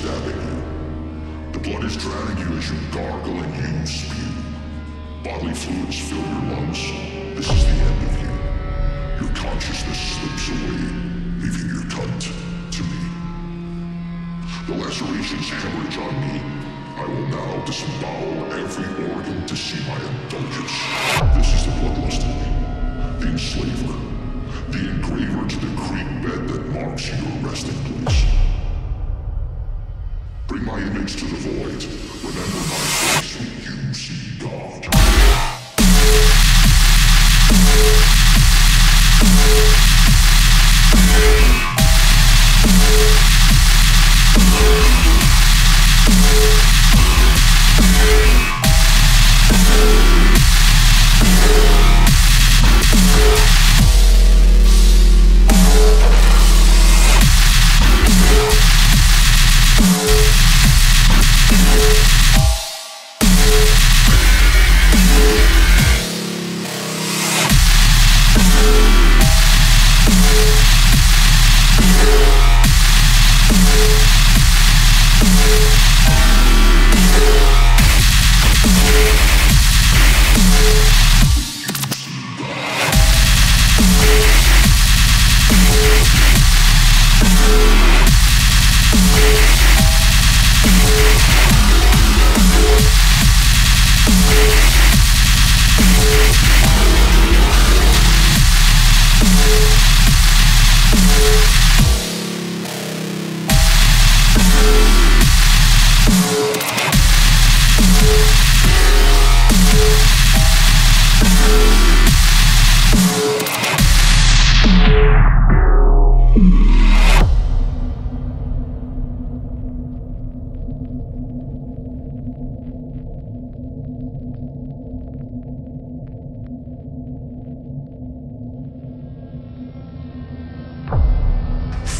stabbing you. The blood is drowning you as you gargle and you spew. Bodily fluids fill your lungs. This is the end of you. Your consciousness slips away, leaving your cunt to me. The lacerations hemorrhage on me. I will now disembowel every organ to see my indulgence. This is the bloodlust in me. The enslaver. The engraver to the creek bed that marks your resting place. Bring my image to the void. Remember my face when you see God.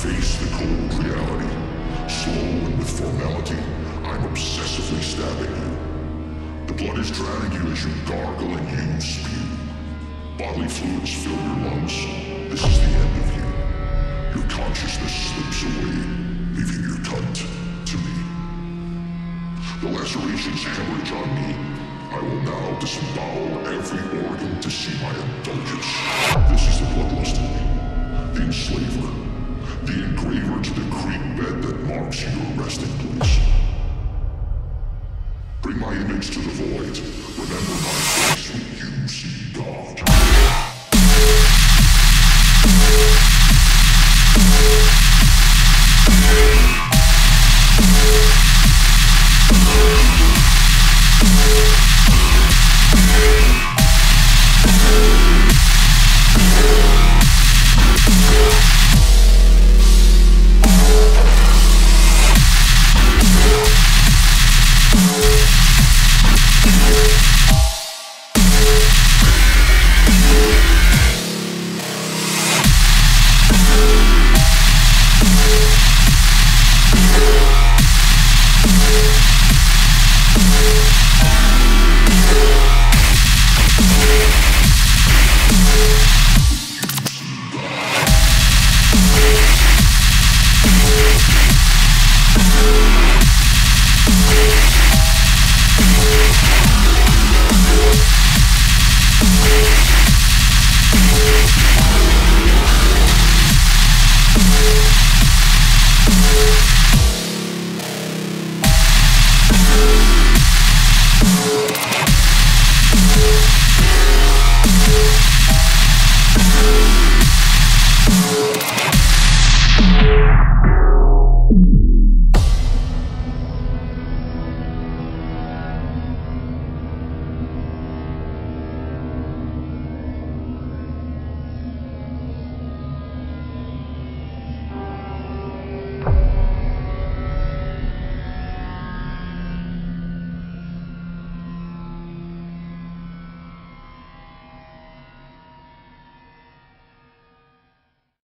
Face the cold reality. Slow and with formality, I'm obsessively stabbing you. The blood is drowning you as you gargle and you spew. Bodily fluids fill your lungs. This is the end of you. Your consciousness slips away, leaving your cunt to me. The lacerations hemorrhage on me. I will now disembowel every organ to see my indulgence. This is To the void. Remember my face when you see God.